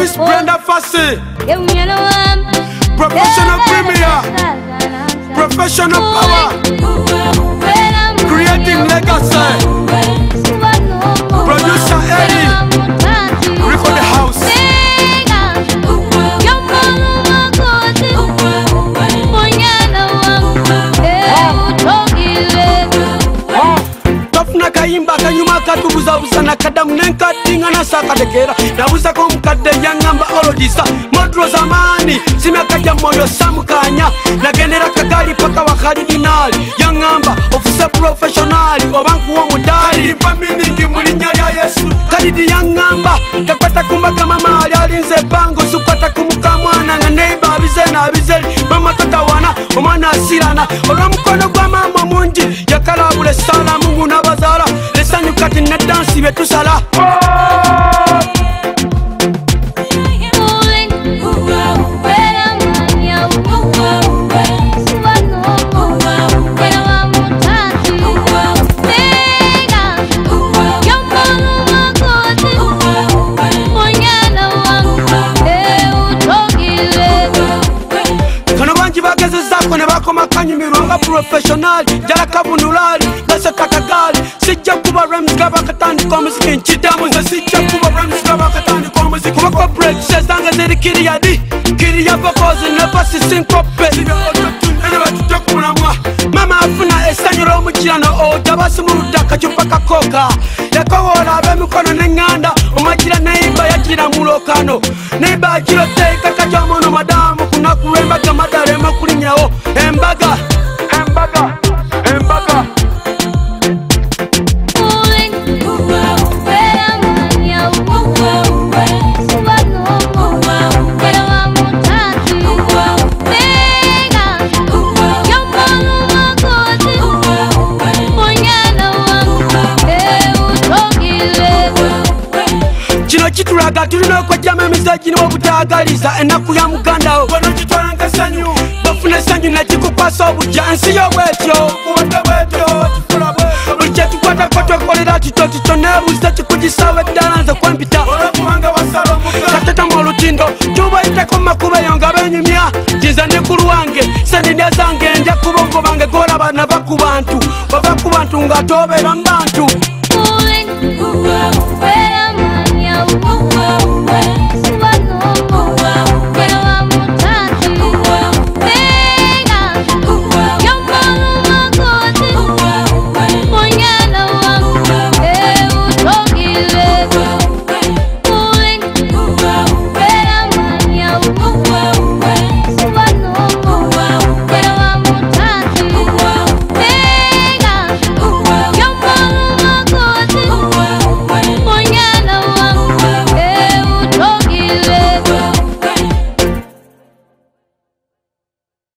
miss brenda fasi ye professional premier. Professional power. Creating legacy akanyuma katubuzabuza nakadamu nenkadinga nasakategeera nabuzako omukadde yaŋŋamba ologisa modro zamaani simyakajja mwoyo samukanya. Nagendera kagali paka wakalidinaali yaŋŋamba ofuse professionali oba nkuwa omudaali kalidi yaŋŋamba kumbaga mama ali alinze ebbanga osukwata ku mukamwana nga neiba abize naabizeri mama tatawana omwana asirana. Olw'omukono gwa mama omungi yakalabula essaala mungu n'abazaala essanyu kati ne dansi bye tusala kano bangi bagezezaako ne bakoma kanyumirwa nga professionali jala kabunulali gasekatagaali sijja kuba rems nga bakatandika omuziki nkiddamu nze sijja kuba rems nga bakatandika omuziki kuba corporate ezange ziri kiriyadi kiriya vokozi ne basisinkope ene batujja kumulamwa mama afuna essanyu lw'omukirano oja basimuludde akacupa kakoka yakowoola ab'emikono neŋŋanda omagira neiba yagira mulokano neiba agiro teekaka emize gino obutagaliza ennaku ya mugandawo bonokitwalanga essanyu bafuna essanyu nekikukwasa obujja ensi yo bwetyo. Buli kyetukwatako tokolera kito kito nebuuza kikugisawo eddala nze kwempita katetamu olutindo tubayiteko mumakuba eyo nga benyumya jinza ne ku lwange sendinda zange nja kuba ogobange golaba nava ku bantu bava ku bantu nga tobeera